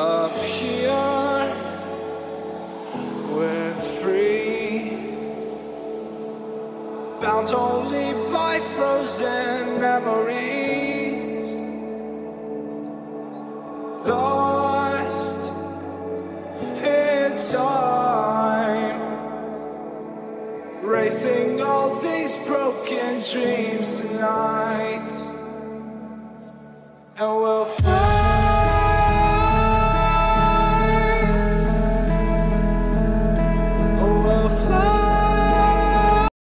Up here, we're free. Bound only by frozen memories. Lost in time. Racing all these broken dreams tonight. And we'll.